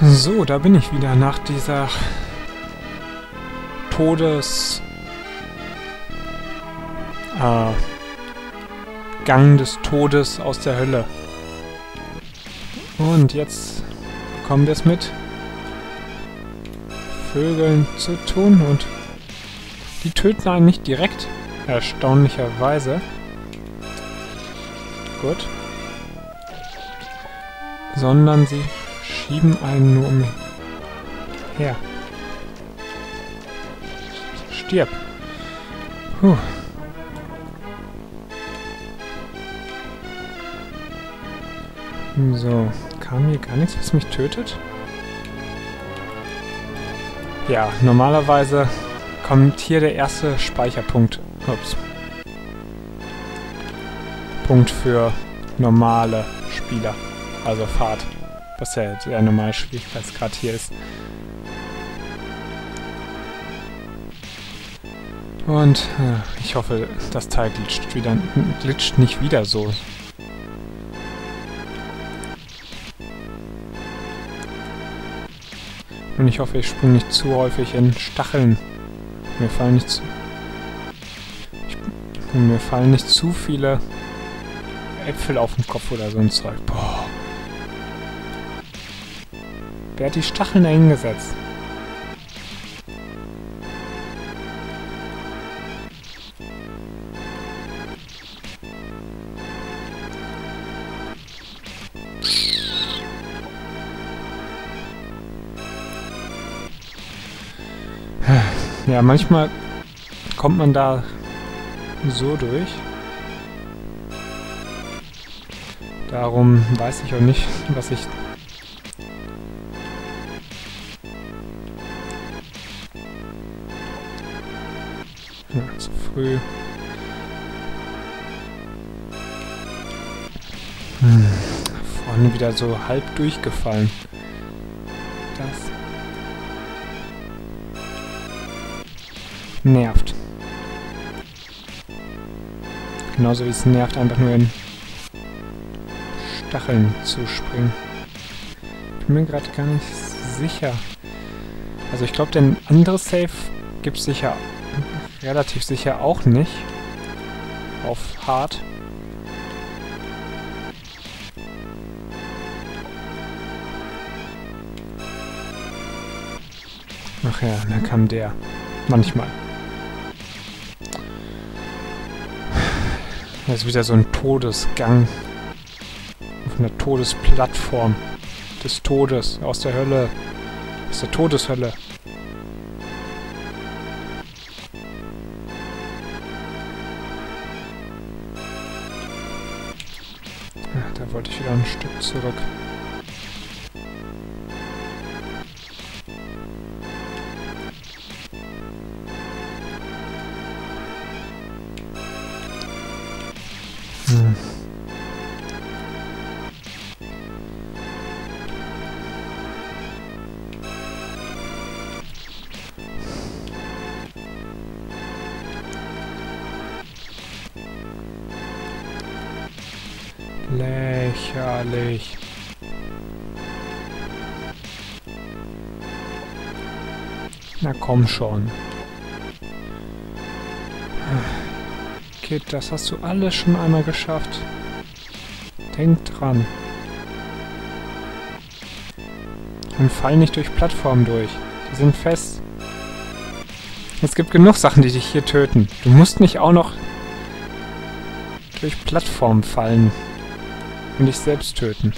So, da bin ich wieder nach dieser Todes... Äh, Gang des Todes aus der Hölle. Und jetzt bekommen wir es mit Vögeln zu tun und die töten einen nicht direkt, erstaunlicherweise. Gut. Sondern sie schieben einen nur umher. Stirb. Puh. So, kam hier gar nichts, was mich tötet? Ja, normalerweise kommt hier der erste Speicherpunkt. Ups. Punkt für normale Spieler. Also Fahrt. Was ja der normale Schwierigkeitsgrad hier ist. Und äh, ich hoffe, das Teil glitscht, wieder, glitscht nicht wieder so. Und ich hoffe, ich springe nicht zu häufig in Stacheln. Mir fallen nicht zu... Mir fallen nicht zu viele Äpfel auf den Kopf oder so ein Zeug. Boah. Wer hat die Stacheln eingesetzt? Ja, manchmal kommt man da so durch. Darum weiß ich auch nicht, was ich... früh. Hm, vorne wieder so halb durchgefallen. Das nervt. Genauso wie es nervt, einfach nur in Stacheln zu springen. Bin mir gerade gar nicht sicher. Also ich glaube, den andere Save gibt es sicher relativ sicher auch nicht. Auf Hard. Ach ja, dann kam der. Manchmal. Das ist wieder so ein Todesgang. Auf einer Todesplattform. Des Todes. Aus der Hölle. Aus der Todeshölle. Lächerlich. Na komm schon. Kid, das hast du alles schon einmal geschafft. Denk dran. Und fall nicht durch Plattformen durch. Die sind fest. Es gibt genug Sachen, die dich hier töten. Du musst nicht auch noch durch Plattformen fallen und dich selbst töten.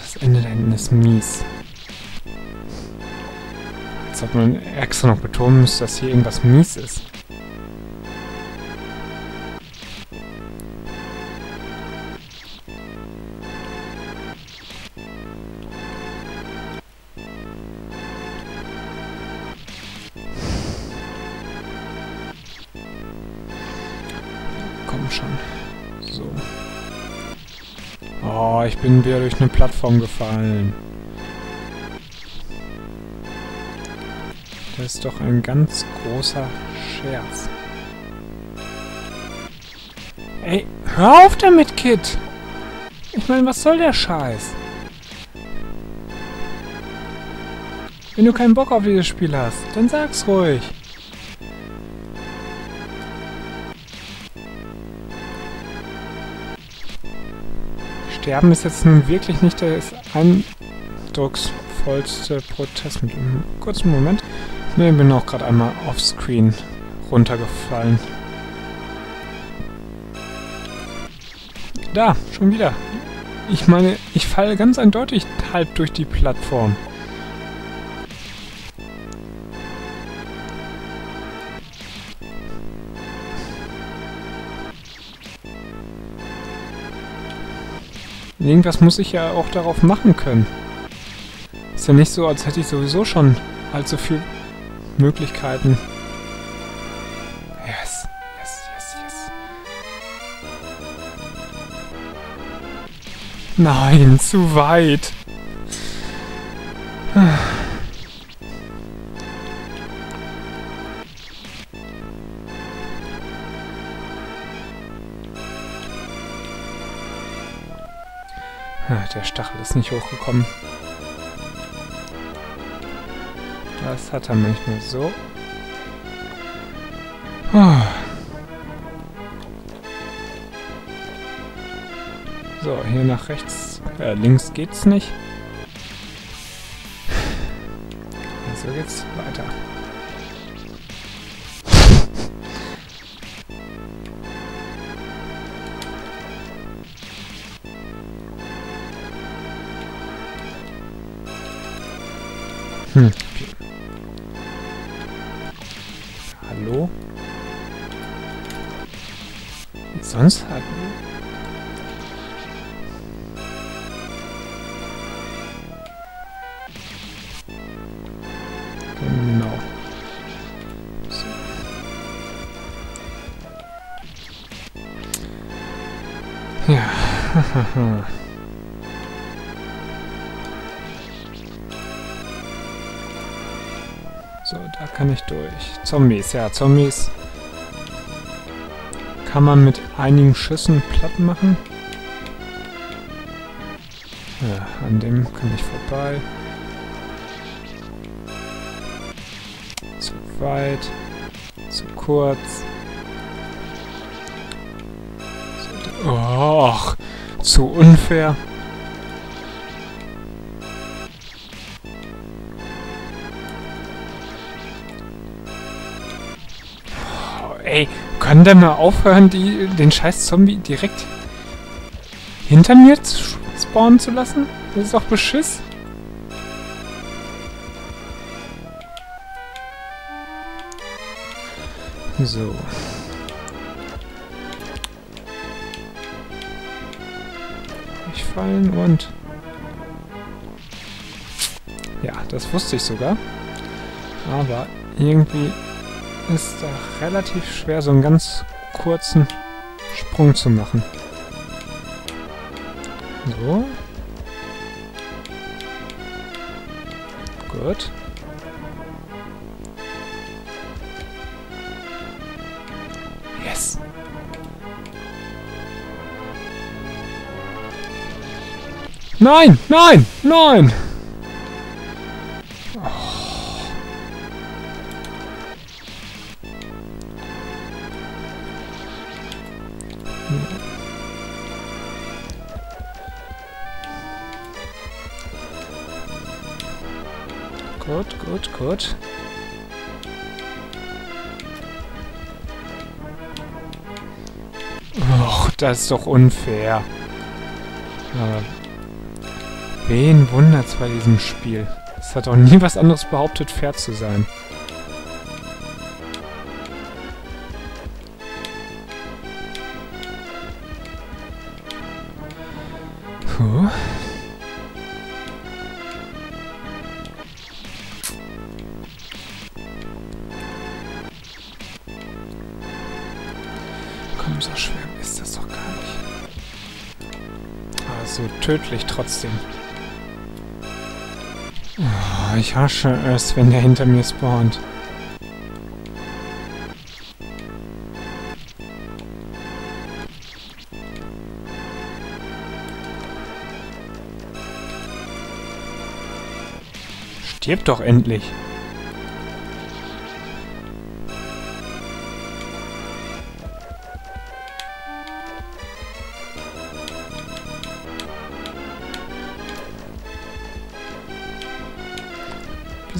Das Ende da hinten ist mies. Als ob man extra noch betonen müsste, dass hier irgendwas mies ist. Bin wieder durch eine Plattform gefallen. Das ist doch ein ganz großer Scherz. Ey, hör auf damit, Kid! Ich meine, was soll der Scheiß? Wenn du keinen Bock auf dieses Spiel hast, dann sag's ruhig. Sterben ist jetzt nun wirklich nicht das eindrucksvollste Protestmittel. Kurzen Moment. Ne, bin auch gerade einmal offscreen runtergefallen. Da, schon wieder. Ich meine, ich falle ganz eindeutig halb durch die Plattform. Irgendwas muss ich ja auch darauf machen können. Ist ja nicht so, als hätte ich sowieso schon allzu viele Möglichkeiten. Yes, yes, yes, yes. Nein, zu weit. Ist nicht hochgekommen. Das hat er manchmal so. So, hier nach rechts, äh, links geht's nicht. So geht's weiter. Genau. So. Ja. So, da kann ich durch. Zombies, ja, Zombies kann man mit einigen Schüssen platt machen. Ja, an dem kann ich vorbei. Weit. Zu kurz. Och, zu unfair. Ey, können der mal aufhören, die, den scheiß Zombie direkt hinter mir spawnen zu lassen? Das ist doch Beschiss. So. Ich fallen und... Ja, das wusste ich sogar. Aber irgendwie ist da relativ schwer, so einen ganz kurzen Sprung zu machen. So. Gut. Nein, nein, nein! Gut, gut, gut. Och, das ist doch unfair. Aber wen wundert's bei diesem Spiel? Es hat auch nie was anderes behauptet, fair zu sein. Puh. Komm, so schwer ist das doch gar nicht. Aber so tödlich trotzdem. Oh, ich hasche es, wenn der hinter mir spawnt. Stirb doch endlich.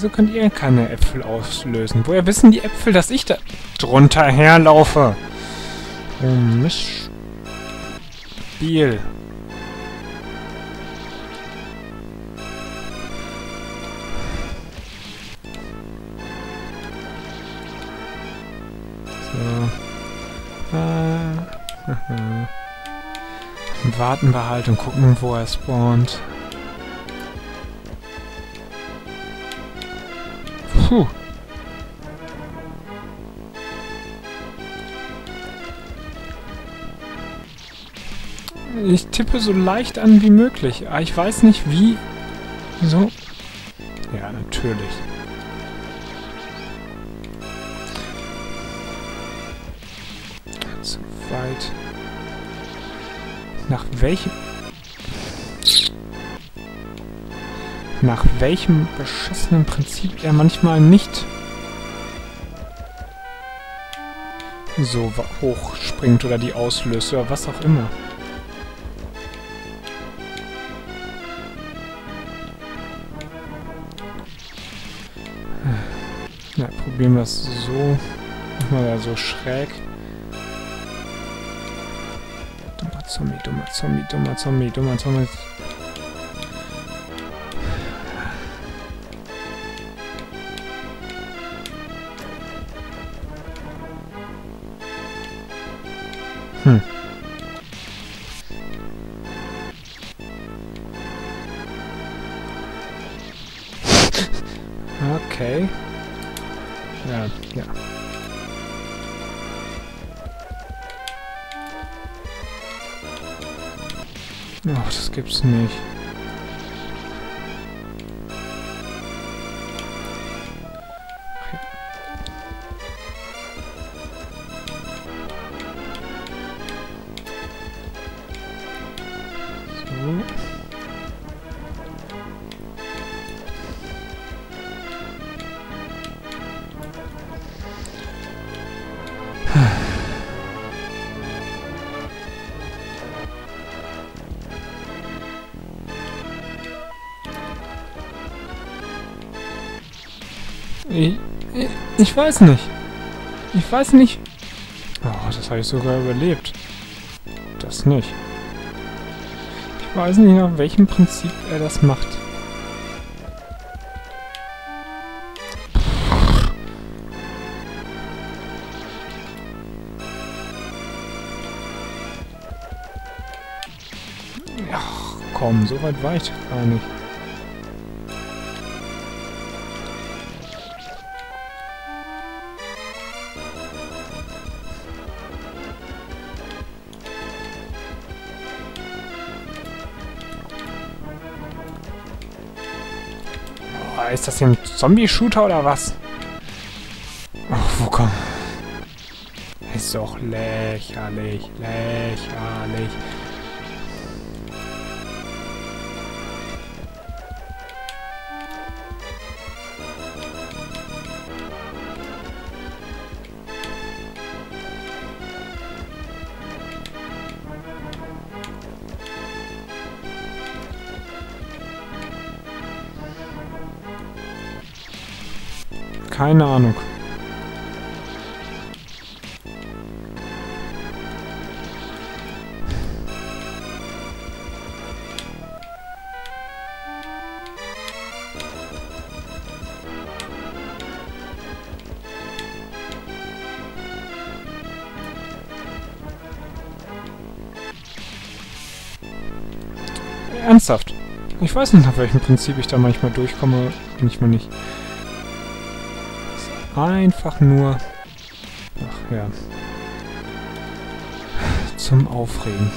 Wieso könnt ihr keine Äpfel auslösen? Woher wissen die Äpfel, dass ich da drunter herlaufe? Mist. Spiel. So. Ah. Warten wir halt und gucken, wo er spawnt. Puh. Ich tippe so leicht an wie möglich. Aber ich weiß nicht wie... So. Ja, natürlich. Zu weit. Nach welchem... nach welchem beschissenen Prinzip er manchmal nicht so hoch springt oder die auslöst oder was auch immer. Na, probieren wir es so. Da so schräg. Dummer Zombie, dummer Zombie, dummer Zombie, dummer Zombie. Okay. Ja, ja. Ach, das gibt's nicht. Ich, ich, weiß nicht. Ich weiß nicht. Oh, das habe ich sogar überlebt. Das nicht. Ich weiß nicht, nach welchem Prinzip er das macht. Ach, komm, so weit war ich gar nicht. Ist das hier ein Zombie-Shooter oder was? Oh, wo kommt... Ist doch lächerlich, lächerlich. Keine Ahnung. Ernsthaft. Ich weiß nicht, nach welchem Prinzip ich da manchmal durchkomme, manchmal nicht. Einfach nur... Ach ja. Zum Aufregen.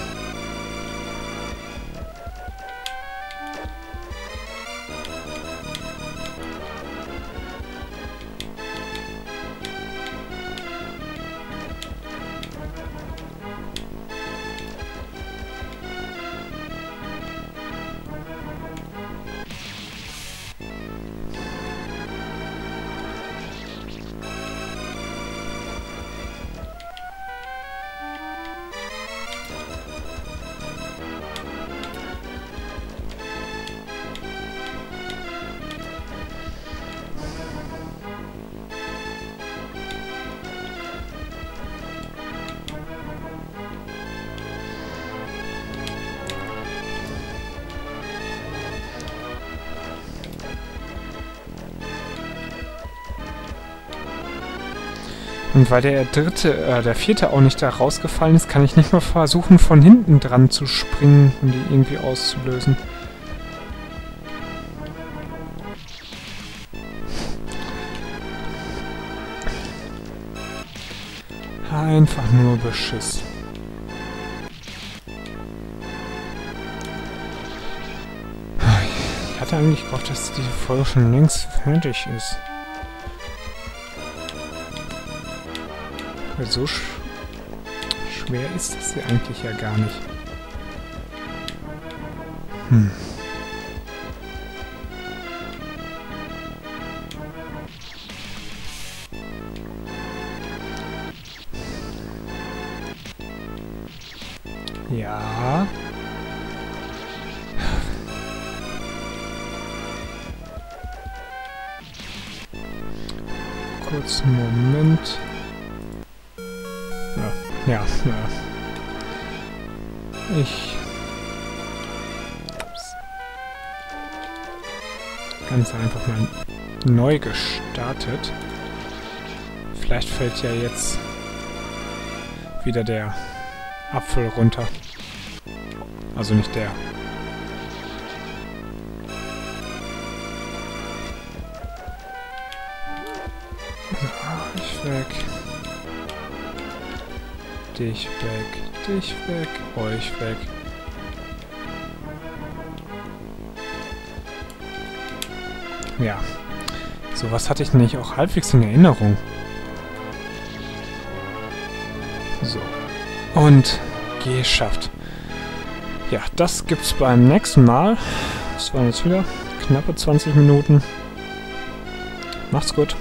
Und weil der dritte, äh, der vierte auch nicht da rausgefallen ist, kann ich nicht mal versuchen, von hinten dran zu springen, um die irgendwie auszulösen. Einfach nur Beschiss. Ich hatte eigentlich gehofft, dass diese Folge schon längst fertig ist. So sch schwer ist sie eigentlich ja gar nicht. Hm. Ja. Kurzen Moment. Ja, ja. Ich... Ganz einfach mal neu gestartet. Vielleicht fällt ja jetzt wieder der Apfel runter. Also nicht der. Ich weg. Dich weg, dich weg, euch weg. Ja. So was hatte ich nicht auch halbwegs in Erinnerung. So. Und geschafft. Ja, das gibt's beim nächsten Mal. Das waren jetzt wieder knappe 20 Minuten. Macht's gut.